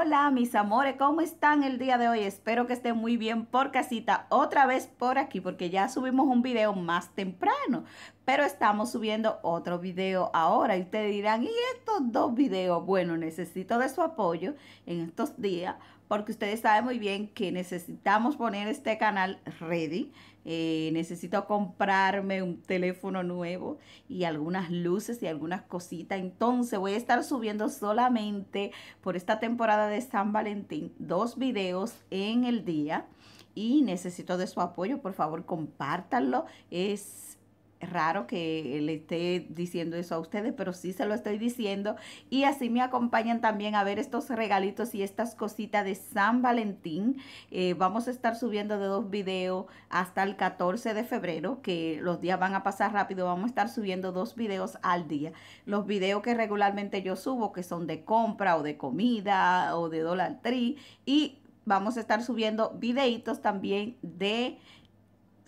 Hola mis amores, ¿cómo están el día de hoy? Espero que estén muy bien por casita, otra vez por aquí porque ya subimos un video más temprano, pero estamos subiendo otro video ahora y ustedes dirán, ¿y estos dos videos? Bueno, necesito de su apoyo en estos días porque ustedes saben muy bien que necesitamos poner este canal ready. Eh, necesito comprarme un teléfono nuevo y algunas luces y algunas cositas. Entonces voy a estar subiendo solamente por esta temporada de San Valentín dos videos en el día y necesito de su apoyo. Por favor, compártanlo. Es raro que le esté diciendo eso a ustedes, pero sí se lo estoy diciendo. Y así me acompañan también a ver estos regalitos y estas cositas de San Valentín. Eh, vamos a estar subiendo de dos videos hasta el 14 de febrero, que los días van a pasar rápido. Vamos a estar subiendo dos videos al día. Los videos que regularmente yo subo, que son de compra o de comida o de Dollar Tree. Y vamos a estar subiendo videitos también de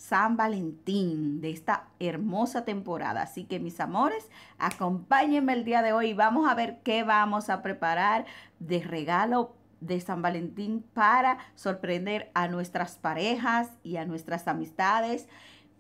San Valentín de esta hermosa temporada. Así que mis amores, acompáñenme el día de hoy. Vamos a ver qué vamos a preparar de regalo de San Valentín para sorprender a nuestras parejas y a nuestras amistades.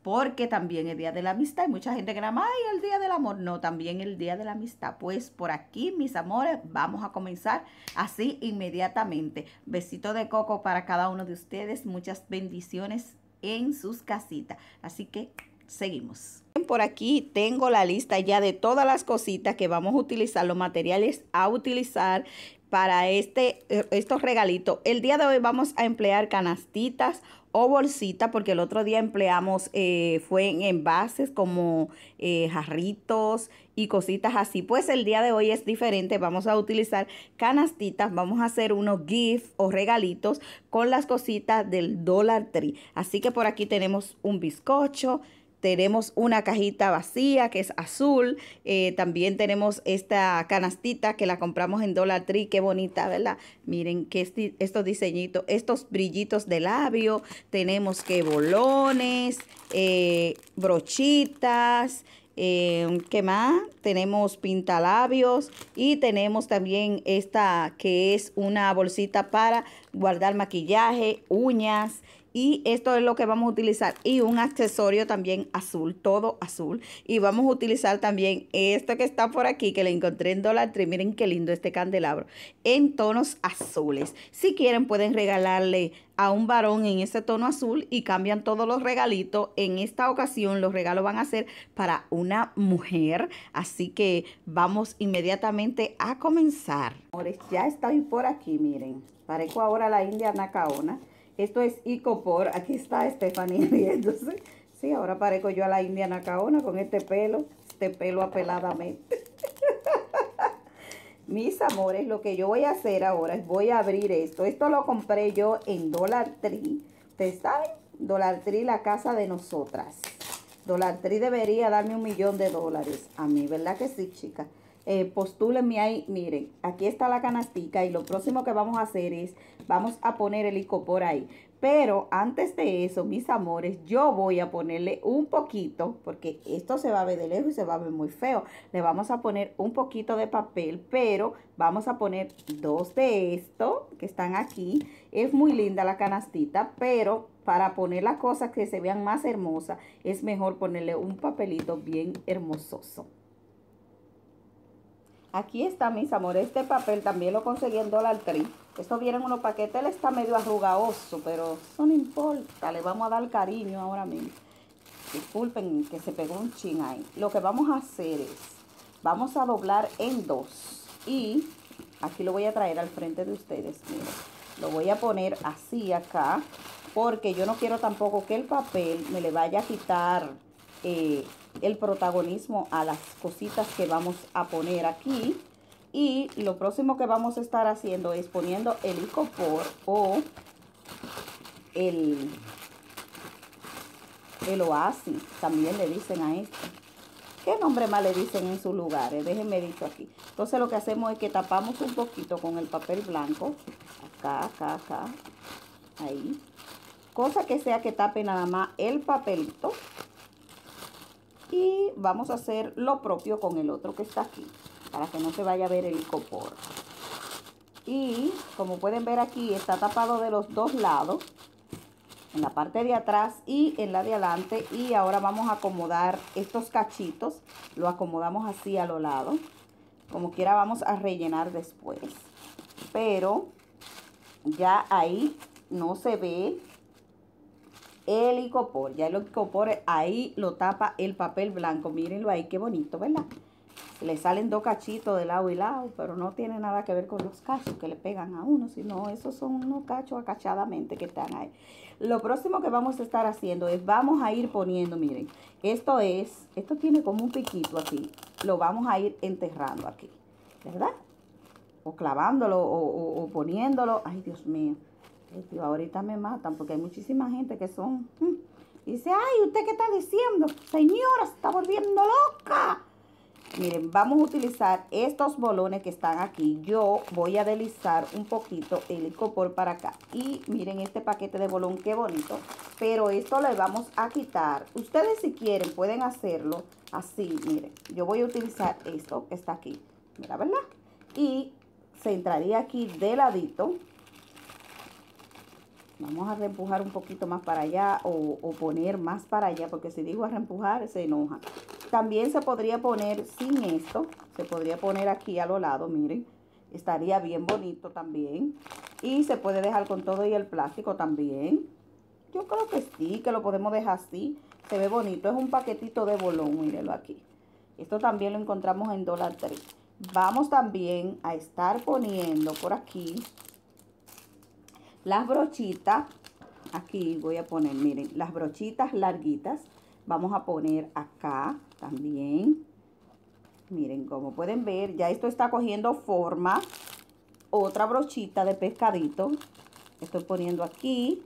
Porque también el Día de la Amistad, hay mucha gente que nada más, ay, el Día del Amor. No, también el Día de la Amistad. Pues por aquí, mis amores, vamos a comenzar así inmediatamente. Besito de coco para cada uno de ustedes. Muchas bendiciones en sus casitas. Así que seguimos. Por aquí tengo la lista ya de todas las cositas que vamos a utilizar, los materiales a utilizar para este, eh, estos regalitos. El día de hoy vamos a emplear canastitas o bolsita, porque el otro día empleamos, eh, fue en envases como eh, jarritos y cositas así. Pues el día de hoy es diferente, vamos a utilizar canastitas, vamos a hacer unos gifs o regalitos con las cositas del Dollar Tree. Así que por aquí tenemos un bizcocho, tenemos una cajita vacía que es azul. Eh, también tenemos esta canastita que la compramos en Dollar Tree. Qué bonita, ¿verdad? Miren que estos diseñitos, estos brillitos de labio. Tenemos que bolones, eh, brochitas. Eh, ¿Qué más? Tenemos pintalabios y tenemos también esta que es una bolsita para guardar maquillaje, uñas y esto es lo que vamos a utilizar. Y un accesorio también azul, todo azul. Y vamos a utilizar también este que está por aquí, que le encontré en Dollar Tree. Miren qué lindo este candelabro. En tonos azules. Si quieren pueden regalarle a un varón en ese tono azul y cambian todos los regalitos. En esta ocasión los regalos van a ser para una mujer. Así que vamos inmediatamente a comenzar. Ya estoy por aquí, miren. Parezco ahora la India Nacaona. Esto es Icopor. Aquí está Stephanie riéndose. Sí, ahora parezco yo a la Indiana Caona con este pelo, este pelo apeladamente. Mis amores, lo que yo voy a hacer ahora es voy a abrir esto. Esto lo compré yo en Dollar Tree. ¿Ustedes saben? Dollar Tree, la casa de nosotras. Dollar Tree debería darme un millón de dólares a mí, ¿verdad que sí, chicas? Eh, postúlenme ahí, miren, aquí está la canastica y lo próximo que vamos a hacer es, vamos a poner el icopor ahí. Pero antes de eso, mis amores, yo voy a ponerle un poquito, porque esto se va a ver de lejos y se va a ver muy feo. Le vamos a poner un poquito de papel, pero vamos a poner dos de esto que están aquí. Es muy linda la canastita, pero para poner las cosas que se vean más hermosas, es mejor ponerle un papelito bien hermososo. Aquí está, mis amores, este papel también lo conseguí en Dollar Tree. Esto viene en unos paquetes, él está medio arrugaoso, pero eso no importa, le vamos a dar cariño ahora mismo. Disculpen que se pegó un chin ahí. Lo que vamos a hacer es, vamos a doblar en dos. Y aquí lo voy a traer al frente de ustedes, miren. Lo voy a poner así acá, porque yo no quiero tampoco que el papel me le vaya a quitar eh, el protagonismo a las cositas que vamos a poner aquí. Y lo próximo que vamos a estar haciendo es poniendo el icopor o el, el oasis, también le dicen a esto. ¿Qué nombre más le dicen en sus lugares? Déjenme dicho aquí. Entonces lo que hacemos es que tapamos un poquito con el papel blanco. Acá, acá, acá. Ahí. Cosa que sea que tape nada más el papelito. Y vamos a hacer lo propio con el otro que está aquí, para que no se vaya a ver el copor. Y como pueden ver aquí, está tapado de los dos lados. En la parte de atrás y en la de adelante. Y ahora vamos a acomodar estos cachitos. Lo acomodamos así a los lados. Como quiera vamos a rellenar después. Pero ya ahí no se ve el icopor. Ya el icopor ahí lo tapa el papel blanco. Mírenlo ahí, qué bonito, ¿verdad? Le salen dos cachitos de lado y lado, pero no tiene nada que ver con los cachos que le pegan a uno, sino esos son unos cachos acachadamente que están ahí. Lo próximo que vamos a estar haciendo es, vamos a ir poniendo, miren, esto es, esto tiene como un piquito aquí, lo vamos a ir enterrando aquí, ¿verdad? O clavándolo o, poniéndolo, ay Dios mío, ahorita me matan porque hay muchísima gente que son, mm, dice, ay, ¿usted qué está diciendo? Señora, se está volviendo loca. Miren, vamos a utilizar estos bolones que están aquí. Yo voy a deslizar un poquito el icopor para acá. Y miren este paquete de bolón, qué bonito. Pero esto le vamos a quitar. Ustedes si quieren pueden hacerlo así, miren. Yo voy a utilizar esto que está aquí. Mira, ¿verdad? Y se entraría aquí de ladito. Vamos a reempujar un poquito más para allá o, o poner más para allá. Porque si digo a reempujar se enoja. También se podría poner sin esto, se podría poner aquí a los lados, miren. Estaría bien bonito también. Y se puede dejar con todo y el plástico también. Yo creo que sí, que lo podemos dejar así. Se ve bonito. Es un paquetito de bolón, mírenlo aquí. Esto también lo encontramos en Dollar Tree. Vamos también a estar poniendo por aquí las brochitas. Aquí voy a poner, miren, las brochitas larguitas Vamos a poner acá también. Miren, como pueden ver, ya esto está cogiendo forma. Otra brochita de pescadito. Estoy poniendo aquí.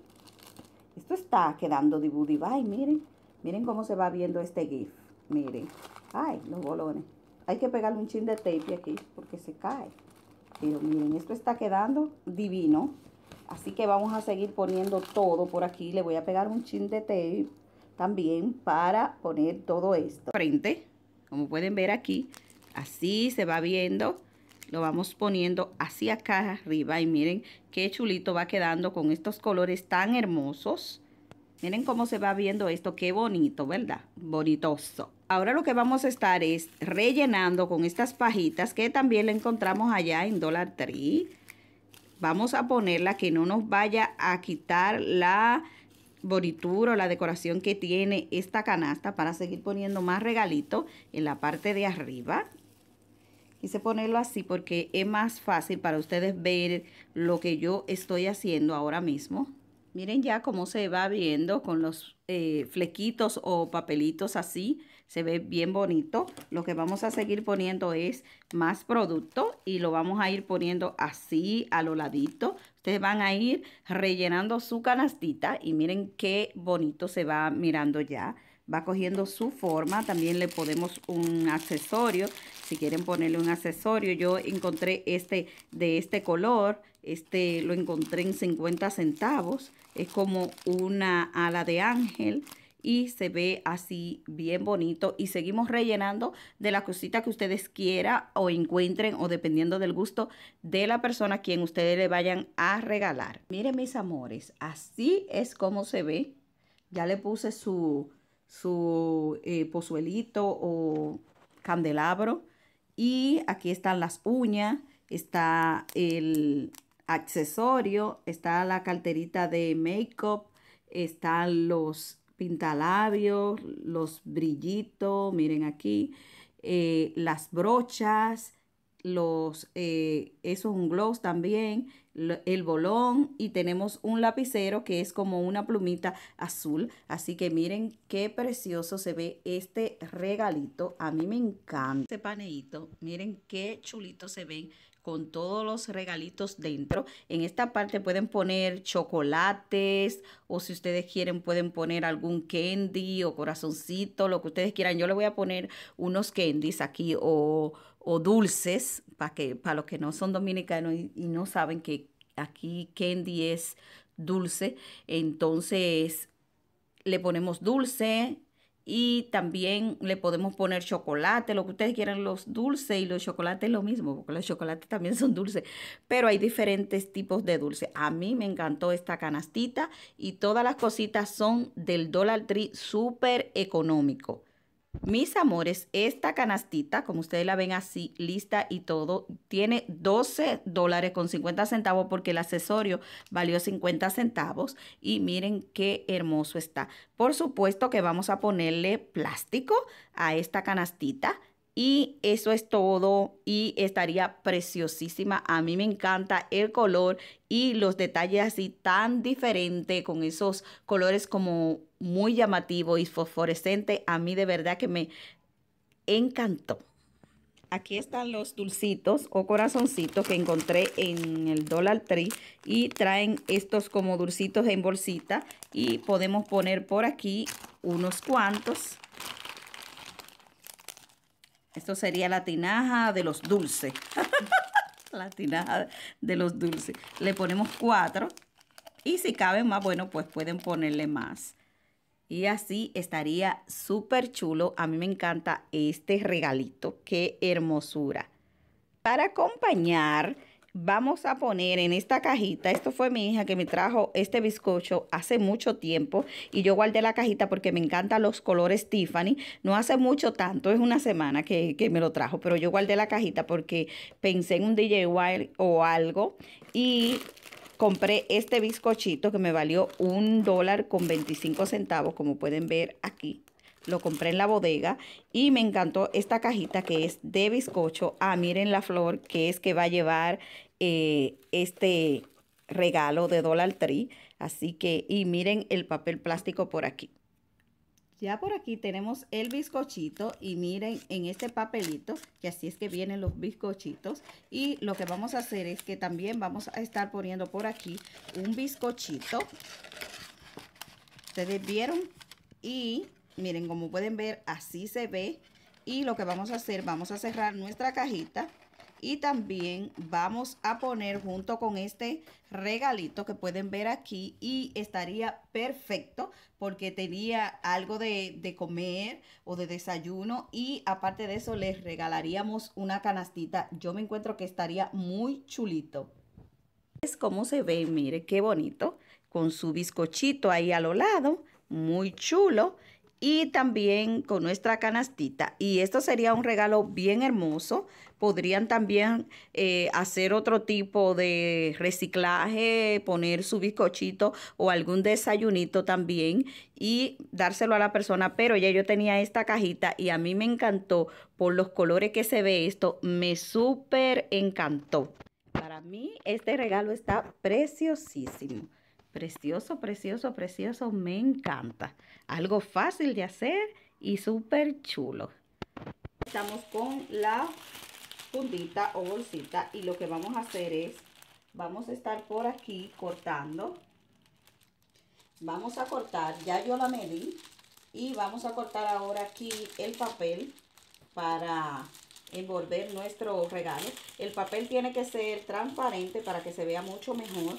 Esto está quedando dibudibay, miren. Miren cómo se va viendo este GIF. Miren. Ay, los bolones. Hay que pegarle un chin de tape aquí porque se cae. Pero miren, esto está quedando divino. Así que vamos a seguir poniendo todo por aquí. Le voy a pegar un chin de tape también para poner todo esto. Frente, como pueden ver aquí, así se va viendo. Lo vamos poniendo hacia acá arriba y miren qué chulito va quedando con estos colores tan hermosos. Miren cómo se va viendo esto, qué bonito, ¿verdad? Bonitoso. Ahora lo que vamos a estar es rellenando con estas pajitas que también le encontramos allá en Dollar Tree. Vamos a ponerla que no nos vaya a quitar la bonitura o la decoración que tiene esta canasta para seguir poniendo más regalito en la parte de arriba. Quise ponerlo así porque es más fácil para ustedes ver lo que yo estoy haciendo ahora mismo. Miren ya cómo se va viendo con los eh, flequitos o papelitos así. Se ve bien bonito. Lo que vamos a seguir poniendo es más producto y lo vamos a ir poniendo así a lo ladito. Ustedes van a ir rellenando su canastita y miren qué bonito se va mirando ya va cogiendo su forma. También le podemos un accesorio. Si quieren ponerle un accesorio, yo encontré este de este color. Este lo encontré en 50 centavos. Es como una ala de ángel y se ve así bien bonito y seguimos rellenando de la cosita que ustedes quieran o encuentren o dependiendo del gusto de la persona a quien ustedes le vayan a regalar. Miren mis amores, así es como se ve. Ya le puse su, su eh, pozuelito o candelabro. Y aquí están las uñas, está el accesorio, está la carterita de make-up, están los pintalabios, los brillitos, miren aquí, eh, las brochas, los, eh, eso es un gloss también, el bolón y tenemos un lapicero que es como una plumita azul. Así que miren qué precioso se ve este regalito. A mí me encanta este paneíto. Miren qué chulito se ven con todos los regalitos dentro. En esta parte pueden poner chocolates o si ustedes quieren pueden poner algún candy o corazoncito, lo que ustedes quieran. Yo le voy a poner unos candies aquí o, dulces para que para los que no son dominicanos y, y no saben que aquí candy es dulce. Entonces le ponemos dulce y también le podemos poner chocolate, lo que ustedes quieran, los dulces y los chocolates lo mismo, porque los chocolates también son dulces, pero hay diferentes tipos de dulce. A mí me encantó esta canastita y todas las cositas son del Dollar Tree súper económico. Mis amores, esta canastita, como ustedes la ven así, lista y todo, tiene 12 dólares con 50 centavos porque el accesorio valió 50 centavos. Y miren qué hermoso está. Por supuesto que vamos a ponerle plástico a esta canastita. Y eso es todo y estaría preciosísima. A mí me encanta el color y los detalles así tan diferentes con esos colores como muy llamativo y fosforescente. A mí de verdad que me encantó. Aquí están los dulcitos o corazoncitos que encontré en el Dollar Tree y traen estos como dulcitos en bolsita y podemos poner por aquí unos cuantos. Esto sería la tinaja de los dulces. la tinaja de los dulces. Le ponemos cuatro y si caben más, bueno, pues pueden ponerle más. Y así estaría súper chulo. A mí me encanta este regalito. Qué hermosura. Para acompañar, vamos a poner en esta cajita, esto fue mi hija que me trajo este bizcocho hace mucho tiempo y yo guardé la cajita porque me encantan los colores Tiffany. No hace mucho tanto, es una semana que, que me lo trajo, pero yo guardé la cajita porque pensé en un DIY o algo y compré este bizcochito que me valió un dólar con 25 centavos, como pueden ver aquí. Lo compré en la bodega y me encantó esta cajita que es de bizcocho. Ah, miren la flor que es que va a llevar eh, este regalo de Dollar Tree. Así que, y miren el papel plástico por aquí. Ya por aquí tenemos el bizcochito y miren en este papelito, que así es que vienen los bizcochitos. Y lo que vamos a hacer es que también vamos a estar poniendo por aquí un bizcochito. Ustedes vieron y miren como pueden ver así se ve. Y lo que vamos a hacer, vamos a cerrar nuestra cajita y también vamos a poner junto con este regalito que pueden ver aquí y estaría perfecto porque tenía algo de, de comer o de desayuno y aparte de eso les regalaríamos una canastita. Yo me encuentro que estaría muy chulito. Es como se ve, mire qué bonito, con su bizcochito ahí a lo lado, muy chulo y también con nuestra canastita. Y esto sería un regalo bien hermoso. Podrían también eh, hacer otro tipo de reciclaje, poner su bizcochito o algún desayunito también y dárselo a la persona. Pero ya yo tenía esta cajita y a mí me encantó por los colores que se ve esto. Me súper encantó. Para mí este regalo está preciosísimo. Precioso, precioso, precioso. Me encanta. Algo fácil de hacer y súper chulo. Estamos con la puntita o bolsita y lo que vamos a hacer es, vamos a estar por aquí cortando. Vamos a cortar, ya yo la medí y vamos a cortar ahora aquí el papel para envolver nuestro regalo. El papel tiene que ser transparente para que se vea mucho mejor.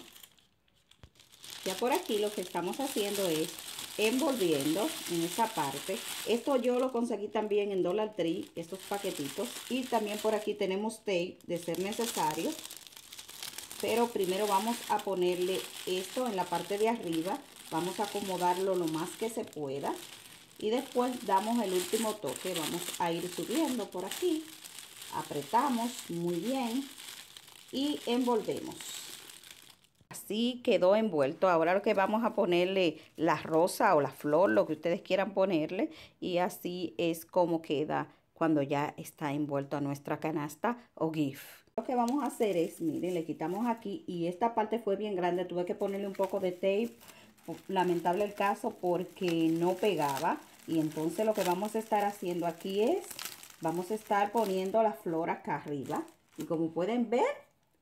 Ya por aquí lo que estamos haciendo es envolviendo en esa parte. Esto yo lo conseguí también en Dollar Tree, estos paquetitos. Y también por aquí tenemos tape de ser necesario. Pero primero vamos a ponerle esto en la parte de arriba. Vamos a acomodarlo lo más que se pueda. Y después damos el último toque. Vamos a ir subiendo por aquí. Apretamos muy bien. Y envolvemos así quedó envuelto. Ahora lo que vamos a ponerle la rosa o la flor, lo que ustedes quieran ponerle. Y así es como queda cuando ya está envuelto a nuestra canasta o GIF. Lo que vamos a hacer es, miren, le quitamos aquí y esta parte fue bien grande. Tuve que ponerle un poco de tape. Lamentable el caso porque no pegaba. Y entonces lo que vamos a estar haciendo aquí es, vamos a estar poniendo la flor acá arriba. Y como pueden ver,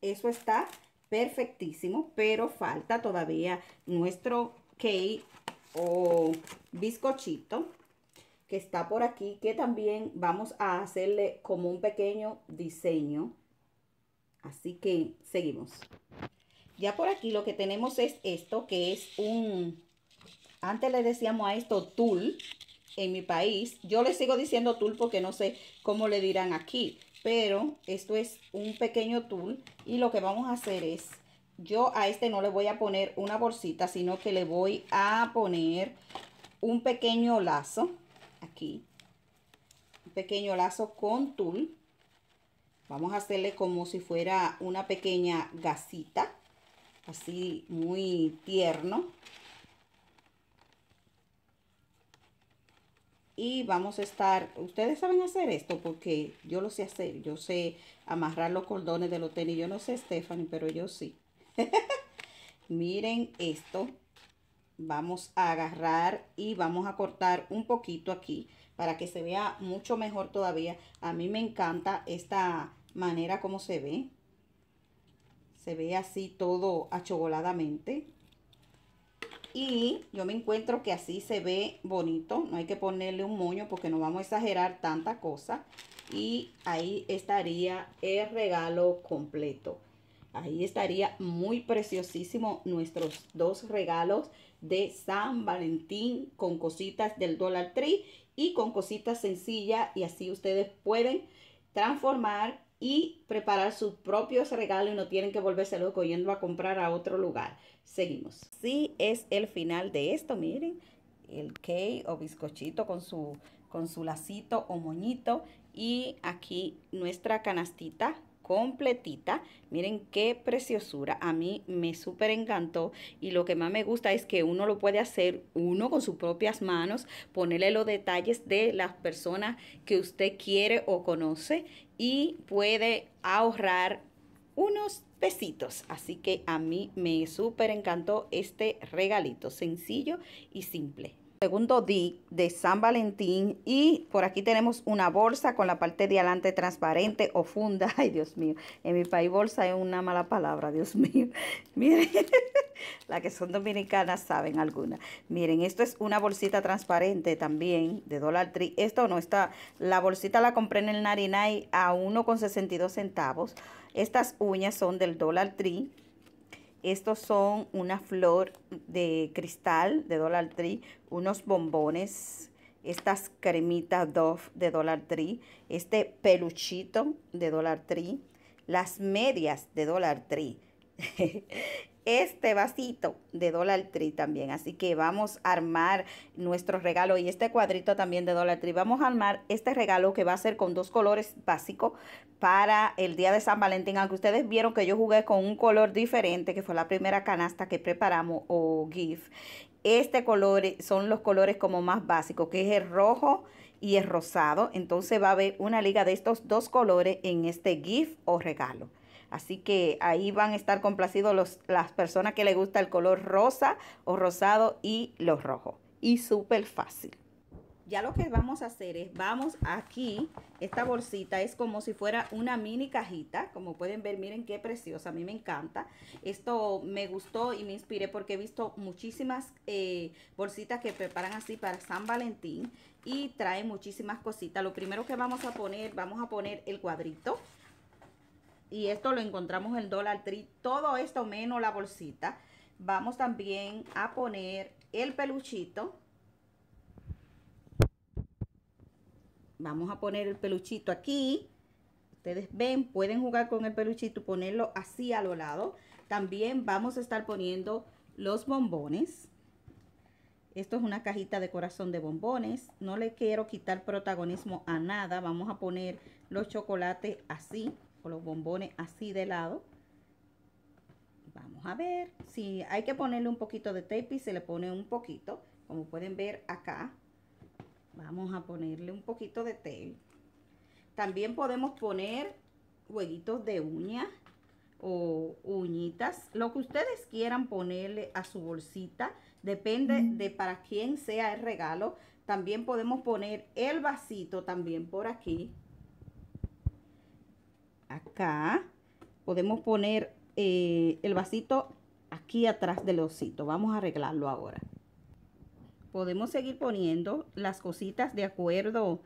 eso está perfectísimo, pero falta todavía nuestro cake o bizcochito que está por aquí, que también vamos a hacerle como un pequeño diseño. Así que seguimos. Ya por aquí lo que tenemos es esto, que es un, antes le decíamos a esto tul, en mi país. Yo le sigo diciendo tul porque no sé cómo le dirán aquí. Pero esto es un pequeño tul y lo que vamos a hacer es, yo a este no le voy a poner una bolsita, sino que le voy a poner un pequeño lazo aquí. Un pequeño lazo con tul. Vamos a hacerle como si fuera una pequeña gasita. Así muy tierno. Y vamos a estar, ustedes saben hacer esto porque yo lo sé hacer, yo sé amarrar los cordones de los tenis, yo no sé Stephanie, pero yo sí. Miren esto, vamos a agarrar y vamos a cortar un poquito aquí para que se vea mucho mejor todavía. A mí me encanta esta manera como se ve. Se ve así todo achogoladamente. Y yo me encuentro que así se ve bonito. No hay que ponerle un moño porque no vamos a exagerar tanta cosa. Y ahí estaría el regalo completo. Ahí estaría muy preciosísimo nuestros dos regalos de San Valentín con cositas del Dollar Tree y con cositas sencillas y así ustedes pueden transformar y preparar sus propios regalos y no tienen que volverse loco yendo a comprar a otro lugar. Seguimos. Sí, es el final de esto, miren. El cake o bizcochito con su, con su lacito o moñito. Y aquí nuestra canastita completita. Miren qué preciosura. A mí me súper encantó. Y lo que más me gusta es que uno lo puede hacer uno con sus propias manos. Ponerle los detalles de las personas que usted quiere o conoce. Y puede ahorrar unos pesitos. Así que a mí me súper encantó este regalito. Sencillo y simple segundo día de San Valentín y por aquí tenemos una bolsa con la parte de adelante transparente o funda. Ay, Dios mío, en mi país bolsa es una mala palabra, Dios mío. Miren, las que son dominicanas saben alguna. Miren, esto es una bolsita transparente también de Dollar Tree. Esto no está, la bolsita la compré en el Narinay a 1,62 centavos. Estas uñas son del Dollar Tree estos son una flor de cristal de Dollar Tree, unos bombones, estas cremitas Dove de Dollar Tree, este peluchito de Dollar Tree, las medias de Dollar Tree. este vasito de Dollar Tree también. Así que vamos a armar nuestro regalo y este cuadrito también de Dollar Tree. Vamos a armar este regalo que va a ser con dos colores básicos para el día de San Valentín. Aunque ustedes vieron que yo jugué con un color diferente, que fue la primera canasta que preparamos o GIF. Este color son los colores como más básicos, que es el rojo y el rosado. Entonces va a haber una liga de estos dos colores en este GIF o regalo. Así que ahí van a estar complacidos las personas que les gusta el color rosa o rosado y los rojos. Y súper fácil. Ya lo que vamos a hacer es, vamos aquí, esta bolsita es como si fuera una mini cajita. Como pueden ver, miren qué preciosa, a mí me encanta. Esto me gustó y me inspiré porque he visto muchísimas eh, bolsitas que preparan así para San Valentín. Y trae muchísimas cositas. Lo primero que vamos a poner, vamos a poner el cuadrito y esto lo encontramos en Dollar Tree, todo esto menos la bolsita. Vamos también a poner el peluchito. Vamos a poner el peluchito aquí. Ustedes ven, pueden jugar con el peluchito, ponerlo así a lo lado. También vamos a estar poniendo los bombones. Esto es una cajita de corazón de bombones. No le quiero quitar protagonismo a nada. Vamos a poner los chocolates así los bombones así de lado. Vamos a ver si hay que ponerle un poquito de tape y se le pone un poquito. Como pueden ver acá, vamos a ponerle un poquito de tape. También podemos poner huevitos de uña o uñitas, lo que ustedes quieran ponerle a su bolsita, depende de para quién sea el regalo. También podemos poner el vasito también por aquí acá. Podemos poner eh, el vasito aquí atrás del osito. Vamos a arreglarlo ahora. Podemos seguir poniendo las cositas de acuerdo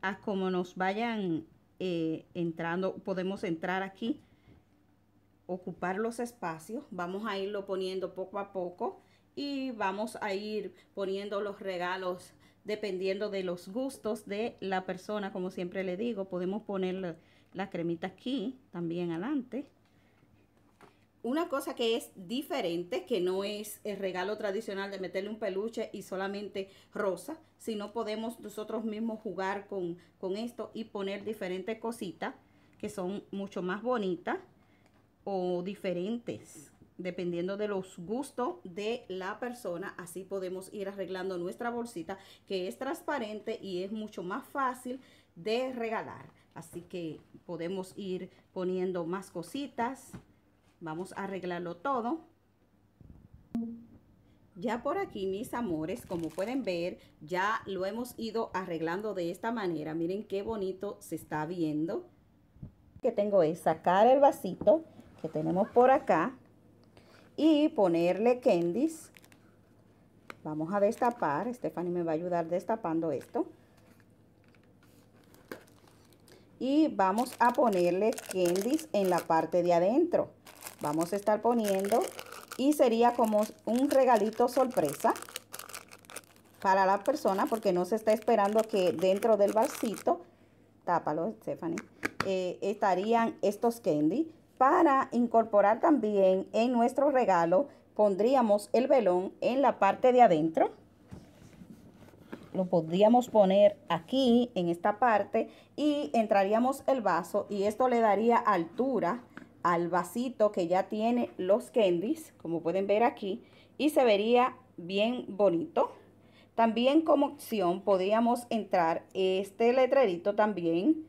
a cómo nos vayan eh, entrando. Podemos entrar aquí, ocupar los espacios. Vamos a irlo poniendo poco a poco y vamos a ir poniendo los regalos dependiendo de los gustos de la persona, como siempre le digo, podemos poner la, cremita aquí, también adelante. Una cosa que es diferente, que no es el regalo tradicional de meterle un peluche y solamente rosa, sino podemos nosotros mismos jugar con, con esto y poner diferentes cositas que son mucho más bonitas o diferentes dependiendo de los gustos de la persona. Así podemos ir arreglando nuestra bolsita que es transparente y es mucho más fácil de regalar. Así que podemos ir poniendo más cositas. Vamos a arreglarlo todo. Ya por aquí, mis amores, como pueden ver, ya lo hemos ido arreglando de esta manera. Miren qué bonito se está viendo. Que tengo es sacar el vasito que tenemos por acá y ponerle candies. Vamos a destapar. Stephanie me va a ayudar destapando esto. Y vamos a ponerle candies en la parte de adentro. Vamos a estar poniendo y sería como un regalito sorpresa para la persona porque no se está esperando que dentro del vasito, tápalo Stephanie, eh, estarían estos candies para incorporar también en nuestro regalo, pondríamos el velón en la parte de adentro. Lo podríamos poner aquí, en esta parte, y entraríamos el vaso y esto le daría altura al vasito que ya tiene los candies, como pueden ver aquí, y se vería bien bonito. También como opción podríamos entrar este letrerito también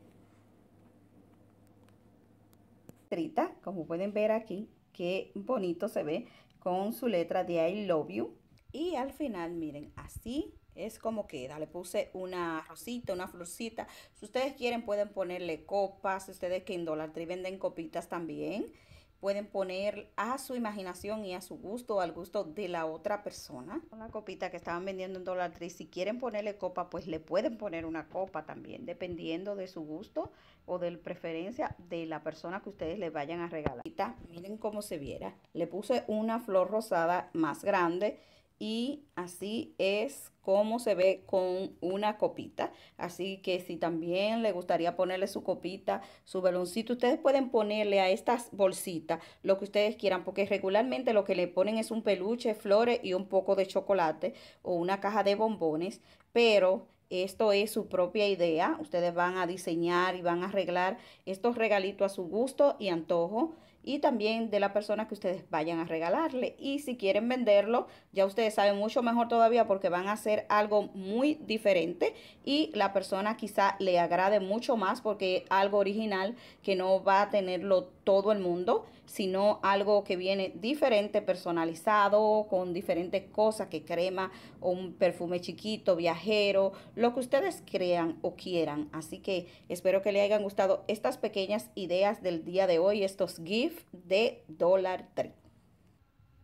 como pueden ver aquí, qué bonito se ve con su letra de I love you. Y al final, miren, así es como queda. Le puse una rosita, una florcita. Si ustedes quieren pueden ponerle copas. Ustedes que en Dollar Tree venden copitas también pueden poner a su imaginación y a su gusto al gusto de la otra persona. Una copita que estaban vendiendo en Dollar Tree, si quieren ponerle copa, pues le pueden poner una copa también, dependiendo de su gusto o de la preferencia de la persona que ustedes le vayan a regalar. Miren cómo se viera. Le puse una flor rosada más grande y así es como se ve con una copita. Así que si también le gustaría ponerle su copita, su veloncito, ustedes pueden ponerle a estas bolsitas lo que ustedes quieran, porque regularmente lo que le ponen es un peluche, flores y un poco de chocolate o una caja de bombones, pero esto es su propia idea. Ustedes van a diseñar y van a arreglar estos regalitos a su gusto y antojo y también de la persona que ustedes vayan a regalarle. Y si quieren venderlo, ya ustedes saben mucho mejor todavía porque van a hacer algo muy diferente y la persona quizá le agrade mucho más porque algo original que no va a tenerlo todo el mundo, sino algo que viene diferente, personalizado, con diferentes cosas que crema o un perfume chiquito, viajero, lo que ustedes crean o quieran. Así que espero que le hayan gustado estas pequeñas ideas del día de hoy, estos gifts de Dollar Tree.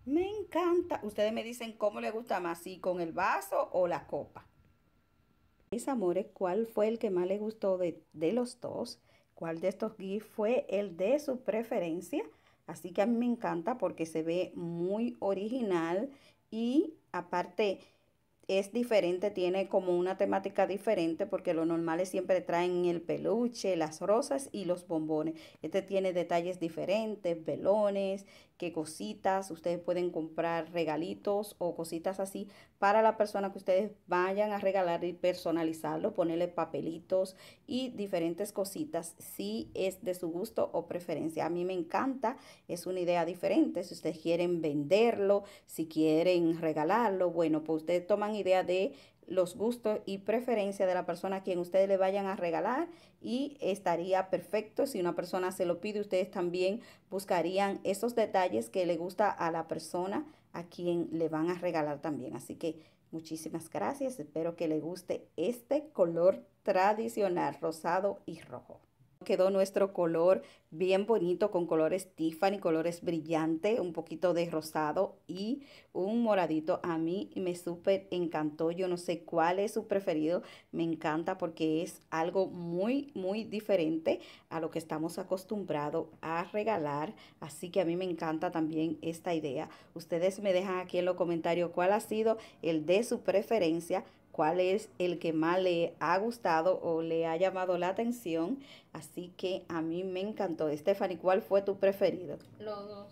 Me encanta. Ustedes me dicen cómo les gusta más, si con el vaso o la copa. Mis amores, ¿cuál fue el que más les gustó de, de los dos? ¿Cuál de estos gifs fue el de su preferencia? Así que a mí me encanta porque se ve muy original y aparte es diferente, tiene como una temática diferente porque lo normales siempre traen el peluche, las rosas y los bombones. Este tiene detalles diferentes, velones, qué cositas. Ustedes pueden comprar regalitos o cositas así para la persona que ustedes vayan a regalar y personalizarlo, ponerle papelitos y diferentes cositas si es de su gusto o preferencia. A mí me encanta, es una idea diferente. Si ustedes quieren venderlo, si quieren regalarlo, bueno, pues ustedes toman idea de los gustos y preferencia de la persona a quien ustedes le vayan a regalar y estaría perfecto. Si una persona se lo pide, ustedes también buscarían esos detalles que le gusta a la persona a quien le van a regalar también. Así que muchísimas gracias. Espero que le guste este color tradicional rosado y rojo. Quedó nuestro color bien bonito con colores Tiffany, colores brillantes, un poquito de rosado y un moradito. A mí me súper encantó. Yo no sé cuál es su preferido. Me encanta porque es algo muy, muy diferente a lo que estamos acostumbrados a regalar. Así que a mí me encanta también esta idea. Ustedes me dejan aquí en los comentarios cuál ha sido el de su preferencia cuál es el que más le ha gustado o le ha llamado la atención. Así que a mí me encantó. Stephanie, ¿cuál fue tu preferido? Los dos.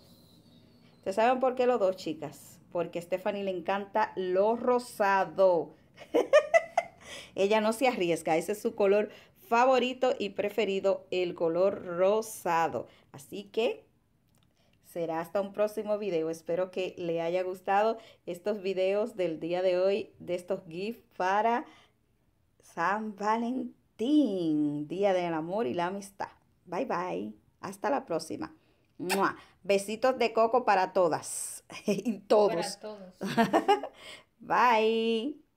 ¿Ustedes saben por qué los dos, chicas? Porque a Stephanie le encanta lo rosado. Ella no se arriesga, ese es su color favorito y preferido, el color rosado. Así que será hasta un próximo video. Espero que le haya gustado estos videos del día de hoy, de estos GIFs para San Valentín, Día del Amor y la Amistad. Bye bye. Hasta la próxima. Besitos de coco para todas y todos. Para todos. bye.